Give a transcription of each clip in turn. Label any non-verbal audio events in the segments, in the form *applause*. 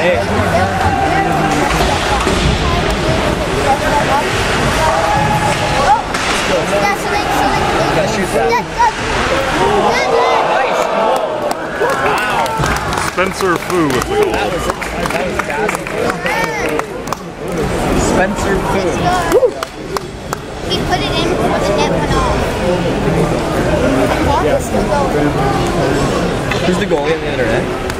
Spencer Foo with the goal. Spencer Foo. He put it in before the net went off. Yeah. Who's the goalie on the internet?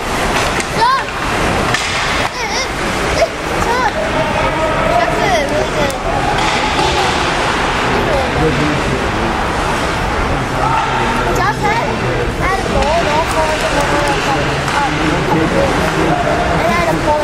Chó thế, ai đập cổ, đổ cô, đổ cô, đổ cô. Ai đập cổ,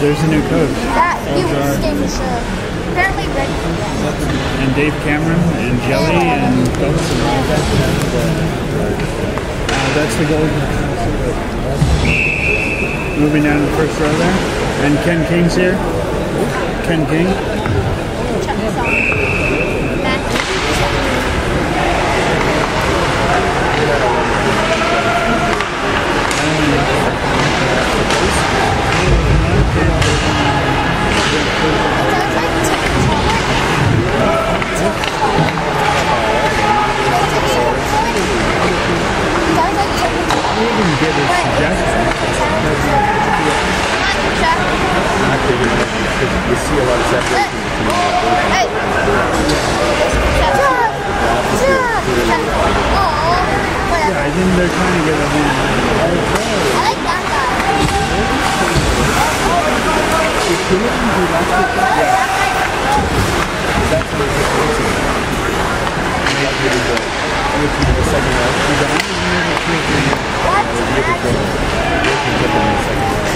there's a new coach. That he stay for sure. Apparently, Greg. And Dave Cameron and Jelly and Phillips and all that. Uh, that's the goal. Moving down to the first row there. And Ken King's here. Ken King. Check this out. Matthew. Sounds like Tick Sounds like Tick He even get his suggestions. I figured because you see a lot of separation between Hey! Yeah, I think they're trying to get a win. I like that guy. the second round. What's magic? The other goal we gave I the gotta other go. day. He's the one who just got all from here. He's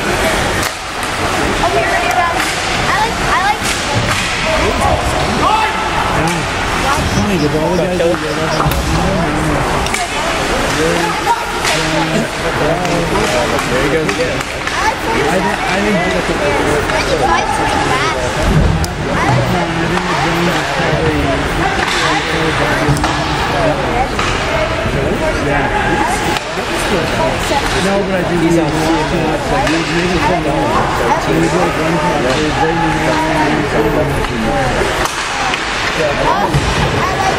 think when you buy something fast. I like I think the Jones is probably yeah. No, but I think he's on watching it. Like he's making fun of him. So he's like one top. He's right in the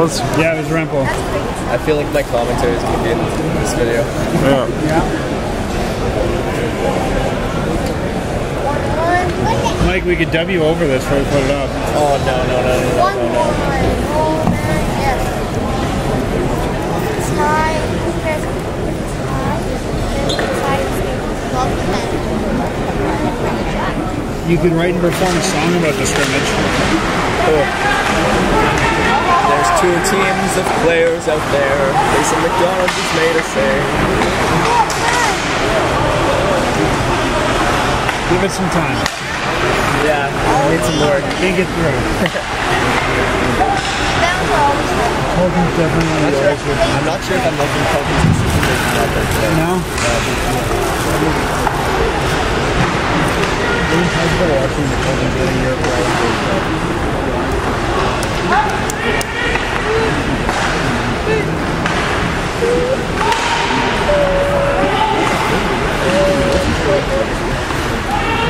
was. Yeah, it was Rempel. I feel like my commentary is going to be in this video. Yeah. One, Mike, we could W over this before we put it up. Oh, no, no, no, no, no. one, one. Oh, man, yes. Tie. There's tie. There's tie. Love the pen. You could write and perform a song about the scrimmage. There's Two teams of players out there. Mason McDonald just made a save. Give it some time. Yeah, we need some more. Can't get through. That was always good. Hogan's definitely on the edge with I'm not sure if I'm liking Cousins' decision out there uh, today. No? I've been watching the Hogan getting here for all the good stuff.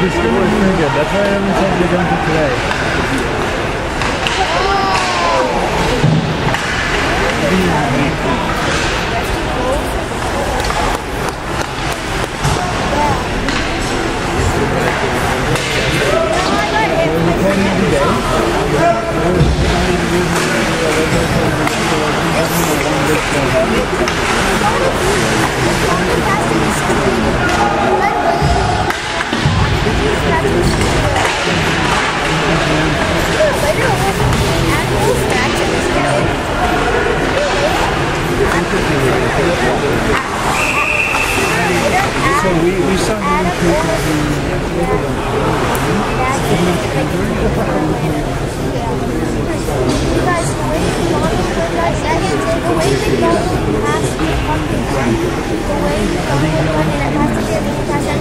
This still was pretty good. That's why I haven't said you're going to today. Recording yeah every day. So we, we saw him Yeah.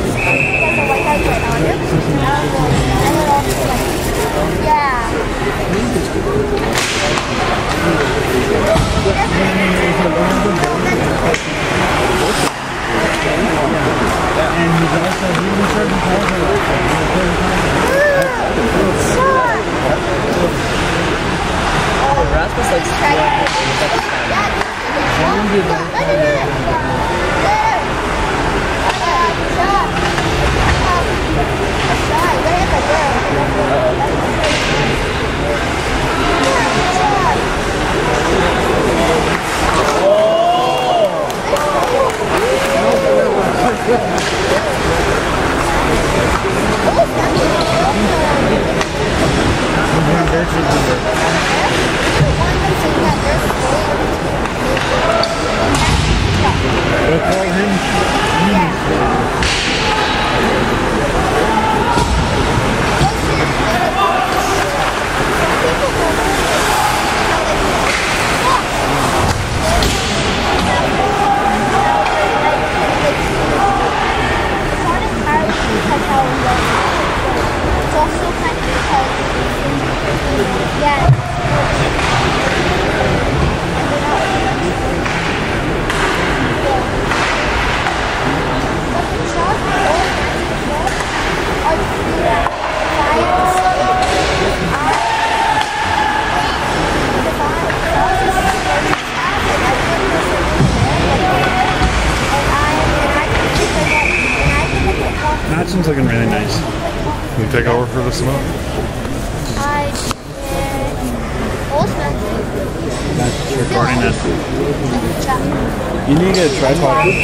Recording it. You need a tripod. Let's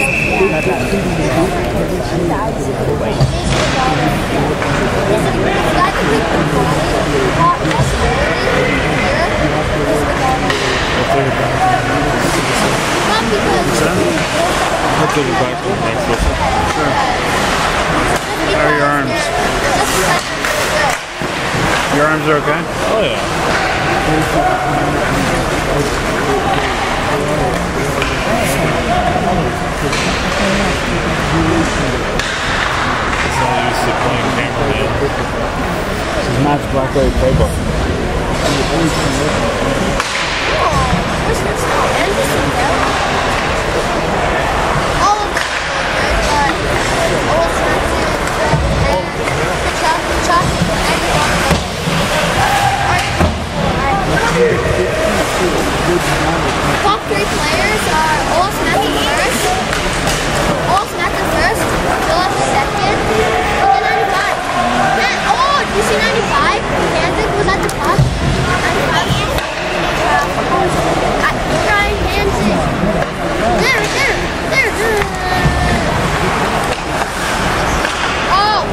go back to the next one. How are your arms? Your arms are okay? Oh yeah. Is Matt's Blackberry playbook. Top three players are Ola Smith in first, Ola Smith in first, Phillips second, and then 95. Man, oh, you see 95? Hanzik was at the top. 95. Uh, Ryan. There, there, there, there. Oh,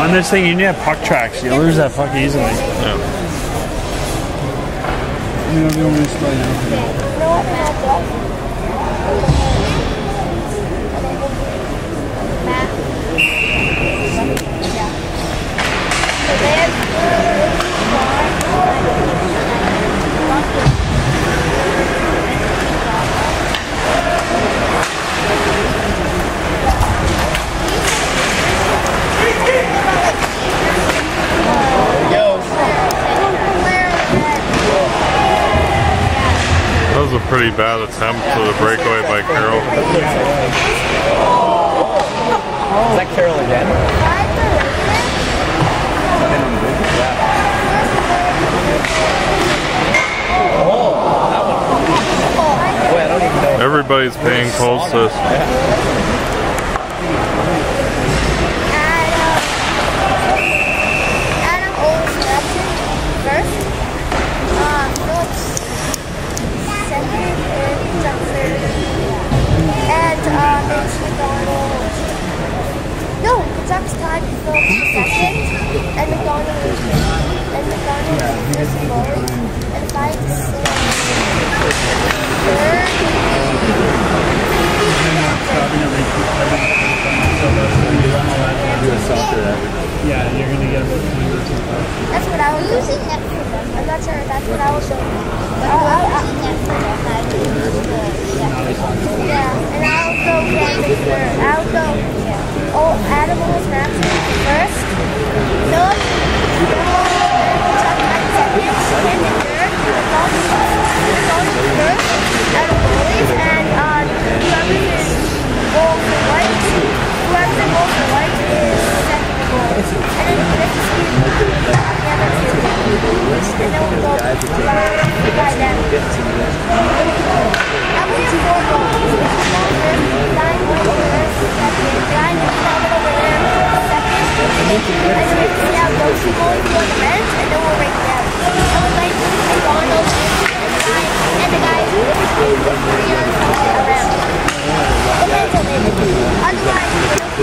On this thing, you need to have puck tracks. You lose that puck easily. Minha avião está aí. Não é pretty bad attempt to the breakaway by Carol. Is that Carol again? Oh, Everybody's paying close to this. years old and five six. Do a soccer average. Yeah, you're gonna get about 20 That's what I was using it for. I'm not sure that's what I was showing.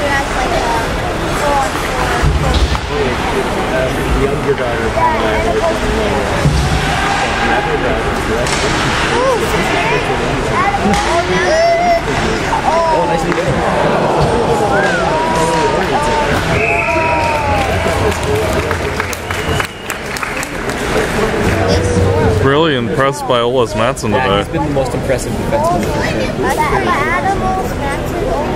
who has like a horn in the other Yeah, he's been the most impressive defenseman for sure.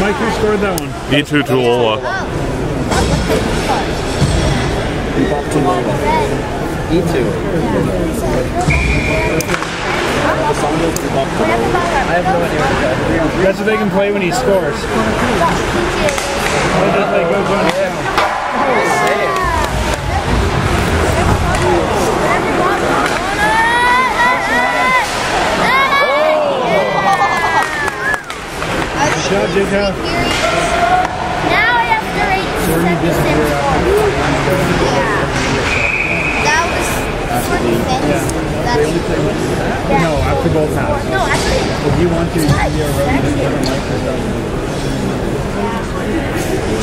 Mike, who scored that one? E2 Tulola. E2. I have no idea That's what they can play when he scores. They just like go Johnny Town. Good shot, Jacob. Now I have to rate you disappear Yeah. That was for defense. That's No, after both halves. no, actually. If you want to, you can be a road and put a mic or something.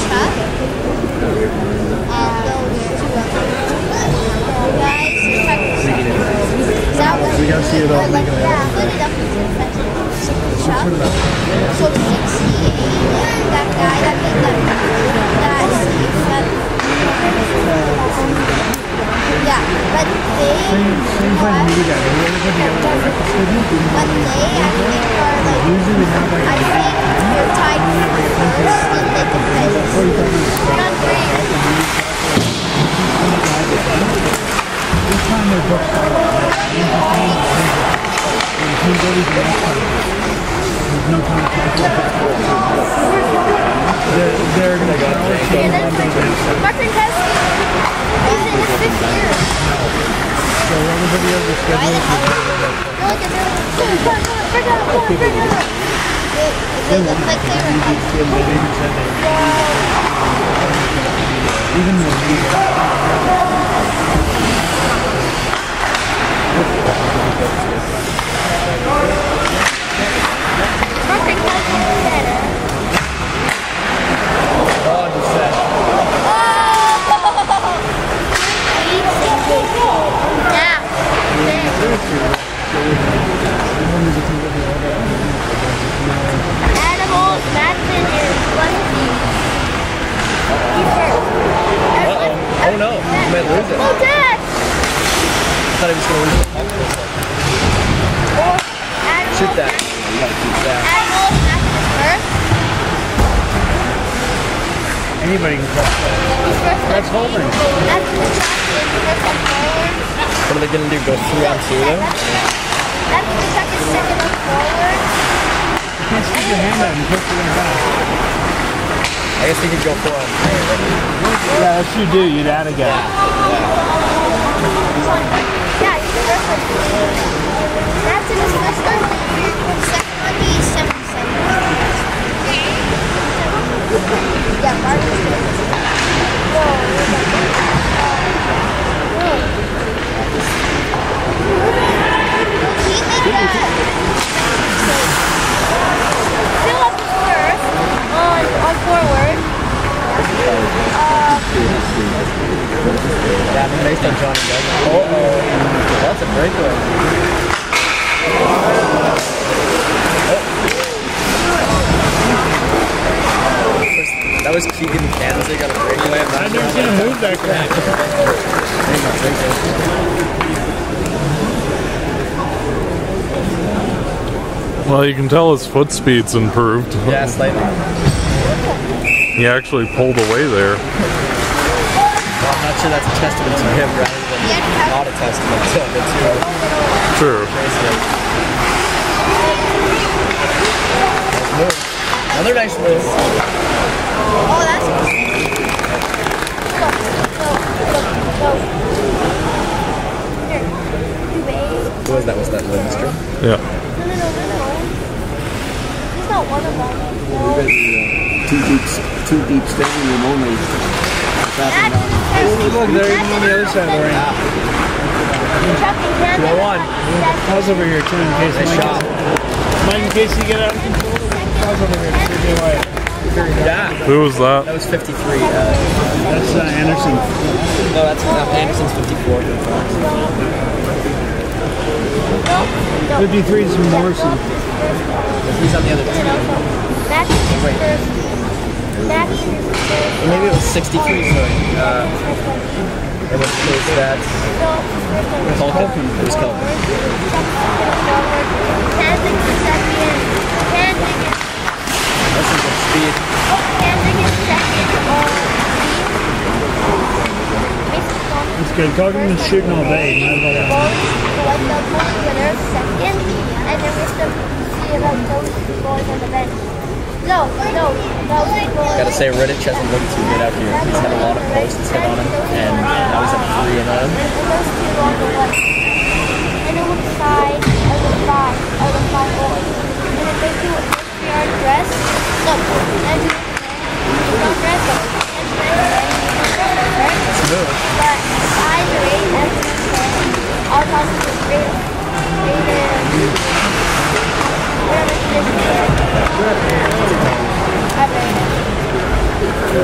Chuck. And those two guys. That was We gotta see it all like, yeah, split it up Chuck. So 68. That guy that did that. Yeah, but they. I like. I think the no time to talk They're, they're gonna go our team And then on for defense. Martin he's in his fifth year. So else is Why the scheduled hell? Go look at them. On, bring it up. They, look like they were like, even though we Martin Kesky is better. Oh, he said. Animals, Madsen is Bunty. He's hurt. Uh-oh. Oh no, he might lose it. Oh, Dad! I thought he was going to lose it. Animals, Shoot that. Yeah. Animals, Madsen is first. anybody can call. He's first. That's Holman. Madsen is second. First on forward. What are they going to do? Go three on two though? Madsen is second, second forward. You can't stick your hand out and push it in the back. I guess they could go four on three. Yeah, if you do, you'd add a guy. Yeah, he's first on Madsen is first on second on the 77. Yeah, Martin's first. Philip is first on, on forward. Yeah, based on Johnny Douglas. Oh. That's a breakaway. That was Keegan Kanzig. Got a breakaway. I'm not I've never seen that- move that quick. Pretty much right there. Well, you can tell his foot speed's improved. Yeah, slightly. *laughs* He actually pulled away there. Well, I'm not sure that's a testament to him rather than not a testament to the two True. Nice move. Another nice move. Oh, that's. Who was that? Was that Lindstrom? Yeah. No, no, no, no, no. He's not one of them. No. Two deep, two deep standing room only. That's Look, they're even on the other side of the ring. Chuck and Ken. 201. Pause over here too, in case Nice Mike, shot. Mike, in case you get out. Pause over here. Stay quiet. Yeah. Who was that? That was 53. Uh, That's uh, Anderson. no, that's uh, Anderson's 54. 53 is Morrison. He's on the other team. Max is first. Max is maybe it was 63, sorry. Uh, And what was that? Colton? It was Colton. Kendrick is second. Kendrick is That's some good speed. Kendrick is second on speed. Mason Thompson. It's good. Kogan been shooting all day. Might as well. Boys, like the boys second, and then we see about those two boys on the bench. No, no, those boys. Gotta say, Riddich hasn't looked too good out here. He's had a lot of posts hit on him, and now he's at three and oh. And those two on the left. And then one side of the five, of the five boys. And then they do a first yard dress. No, and do don't dress. And then? But are eight, that's ten. All classes are Yep.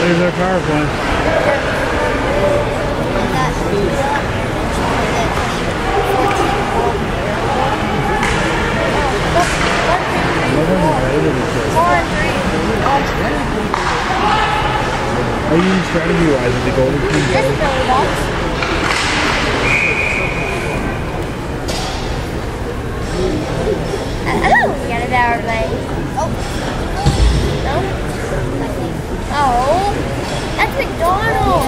There's our power plant. Are you strategy wise with the golden team? Oh, we got a power play. Oh. No? Oh. That's McDonald's.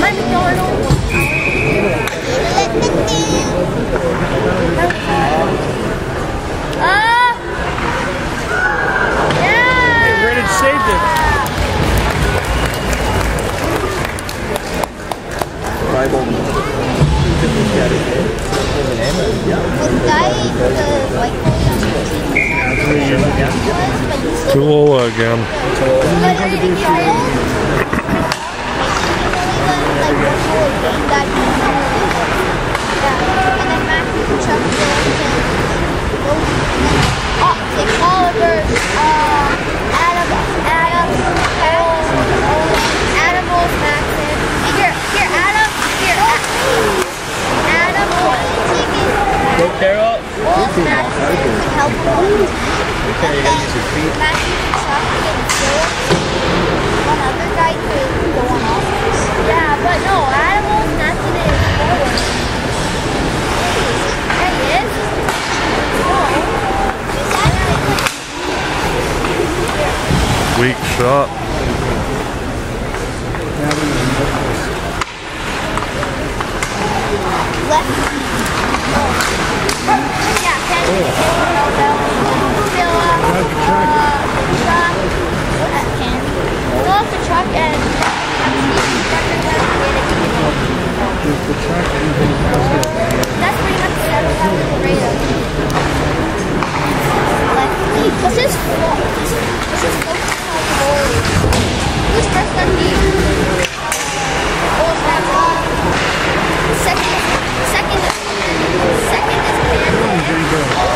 Hi, McDonald's. *laughs* Steve Tucker got to get it. Is Second, second, second is Panther.